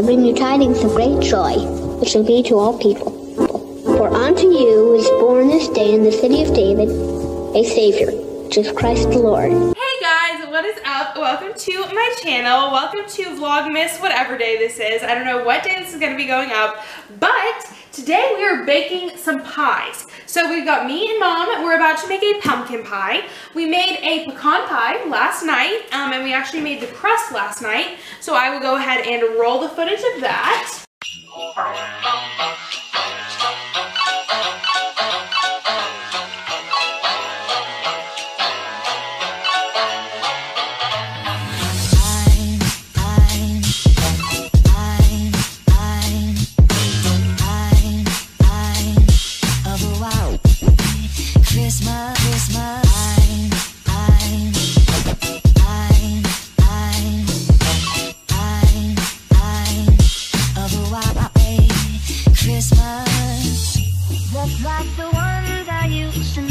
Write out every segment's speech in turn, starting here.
I bring you tidings of great joy, which shall be to all people. For unto you is born this day in the city of David a Savior, which is Christ the Lord. Hey guys, what is up? Welcome to my channel. Welcome to Vlogmas, whatever day this is. I don't know what day this is going to be going up, but today we are baking some pies. So we've got me and mom, we're about to make a pumpkin pie. We made a pecan pie last night, um, and we actually made the crust last night. So I will go ahead and roll the footage of that. Like the ones I used to know.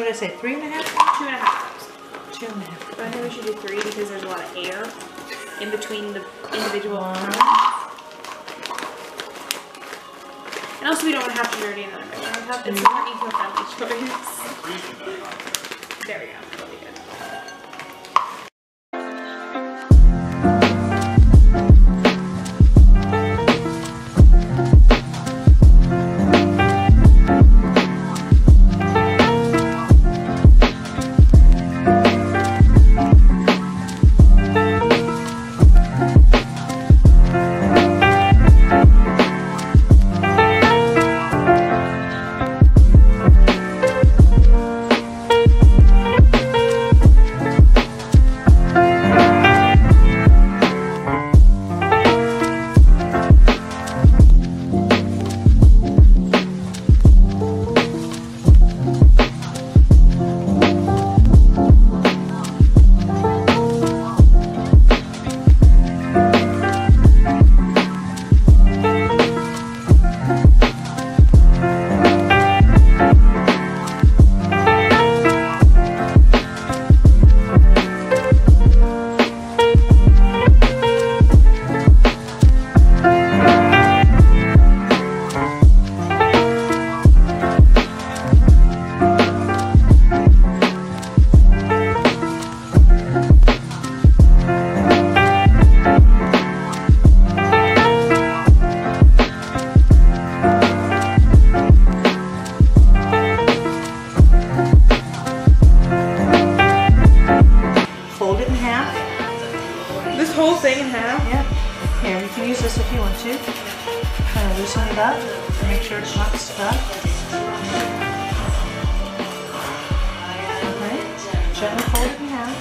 What did I say? Three and a half? Two and a half. Two and a half. But I think we should do three because there's a lot of air in between the individual One. And also we don't want to have to dirty another bit. We have to, it's not eco-friendly choice. There we go. That'll be good. Sure it's not stuck. Okay. Gently fold it in half.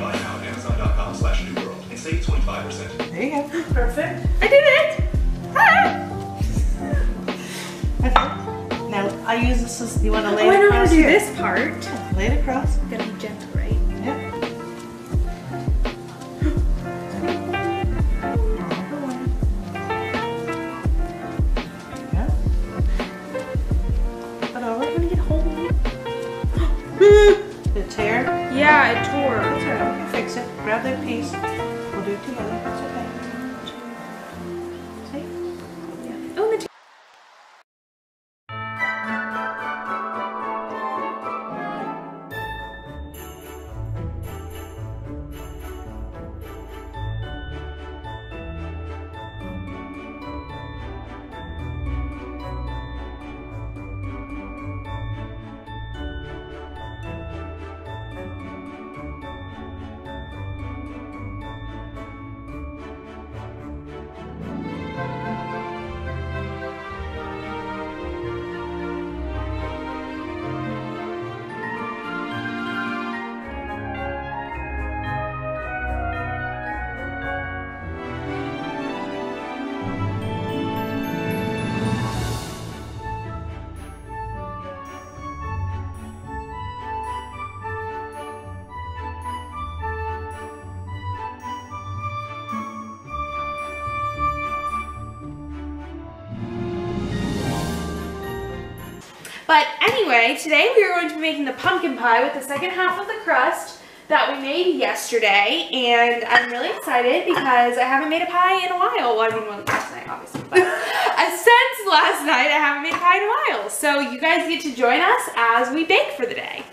Buy now at Amazon.com slash New World and save 25%. There you go. Perfect. I did it! Ah! Okay. Now, I use this as, you want to lay Oh, I it know how to do here. this part. Lay it across. Gotta be gentle, right? Yeah, it tore. Okay, alright. Fix it. Grab that piece. We'll do it together. But anyway, today we are going to be making the pumpkin pie with the second half of the crust that we made yesterday. And I'm really excited because I haven't made a pie in a while. Well, I mean, well, last night, obviously. But uh, since last night, I haven't made a pie in a while. So you guys get to join us as we bake for the day.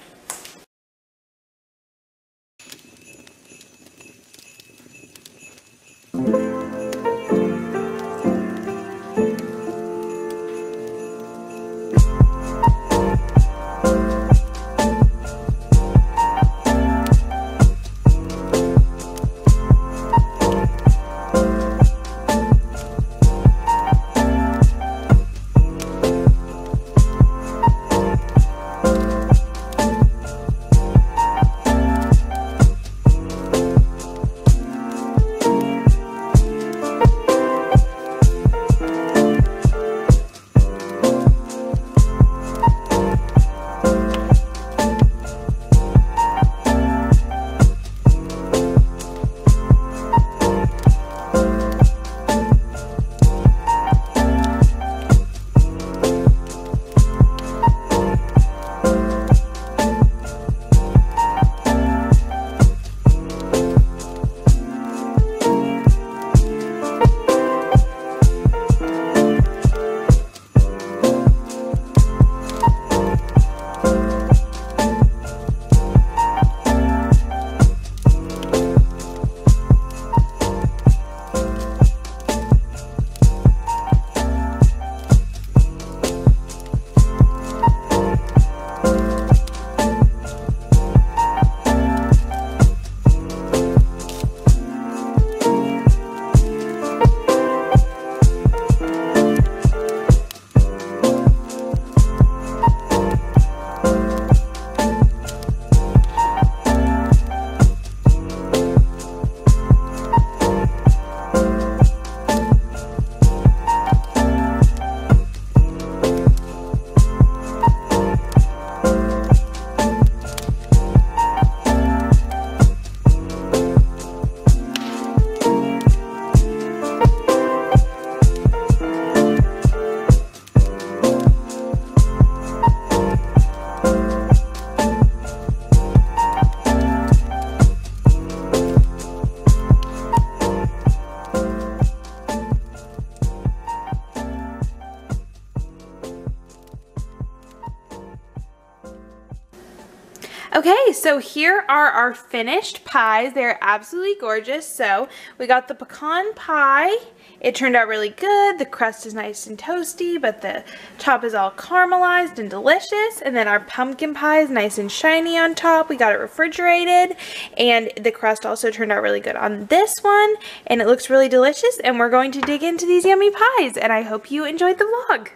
Okay, so here are our finished pies. They're absolutely gorgeous. So we got the pecan pie. It turned out really good. The crust is nice and toasty, but the top is all caramelized and delicious. And then our pumpkin pie is nice and shiny on top. We got it refrigerated. And the crust also turned out really good on this one. And it looks really delicious. And we're going to dig into these yummy pies. And I hope you enjoyed the vlog.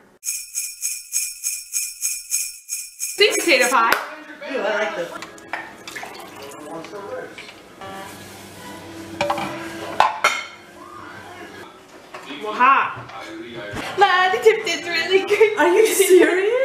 Sweet potato pie. Ooh, I like this. Hot. Lottie tipped it's really good. Are you serious?